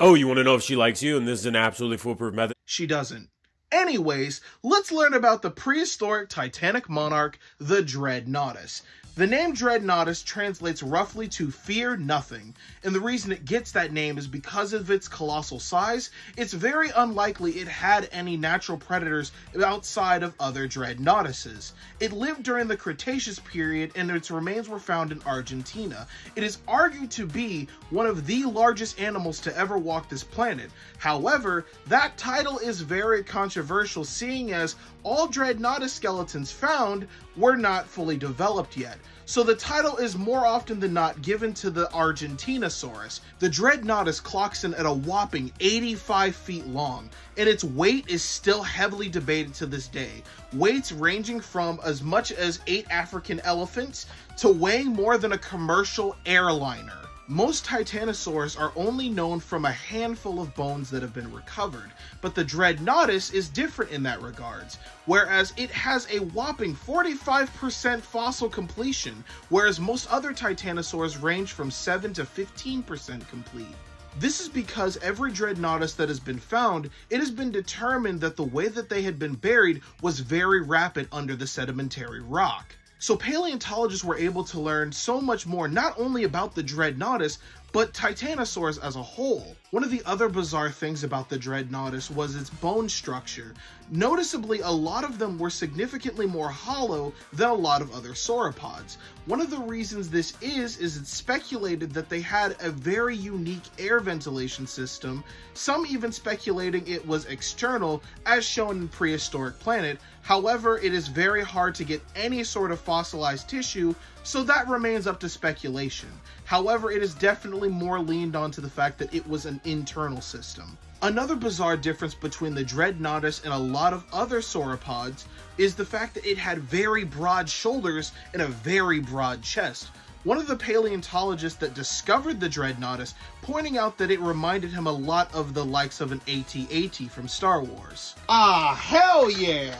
Oh, you want to know if she likes you? And this is an absolutely foolproof method. She doesn't. Anyways, let's learn about the prehistoric Titanic monarch, the Dreadnoughtus. The name Dreadnoughtus translates roughly to fear nothing, and the reason it gets that name is because of its colossal size. It's very unlikely it had any natural predators outside of other Dreadnoughtuses. It lived during the Cretaceous period and its remains were found in Argentina. It is argued to be one of the largest animals to ever walk this planet. However, that title is very controversial seeing as all Dreadnoughtus skeletons found were not fully developed yet. So the title is more often than not given to the Argentinosaurus. The Dreadnoughtus clocks in at a whopping 85 feet long, and its weight is still heavily debated to this day. Weights ranging from as much as 8 African elephants to weighing more than a commercial airliner. Most titanosaurs are only known from a handful of bones that have been recovered, but the Dreadnoughtus is different in that regards, whereas it has a whopping 45% fossil completion, whereas most other titanosaurs range from 7 to 15% complete. This is because every Dreadnoughtus that has been found, it has been determined that the way that they had been buried was very rapid under the sedimentary rock. So paleontologists were able to learn so much more, not only about the Dreadnoughtus, but Titanosaurs as a whole. One of the other bizarre things about the Dreadnoughtus was its bone structure. Noticeably, a lot of them were significantly more hollow than a lot of other sauropods. One of the reasons this is, is it's speculated that they had a very unique air ventilation system, some even speculating it was external, as shown in Prehistoric Planet. However, it is very hard to get any sort of fossilized tissue, so that remains up to speculation. However, it is definitely more leaned onto the fact that it was an internal system. Another bizarre difference between the Dreadnoughtus and a lot of other sauropods is the fact that it had very broad shoulders and a very broad chest. One of the paleontologists that discovered the Dreadnoughtus pointing out that it reminded him a lot of the likes of an AT-AT from Star Wars. Ah, hell yeah!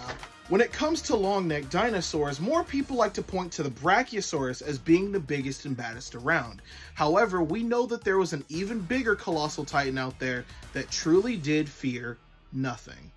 When it comes to long-necked dinosaurs, more people like to point to the Brachiosaurus as being the biggest and baddest around. However, we know that there was an even bigger colossal titan out there that truly did fear nothing.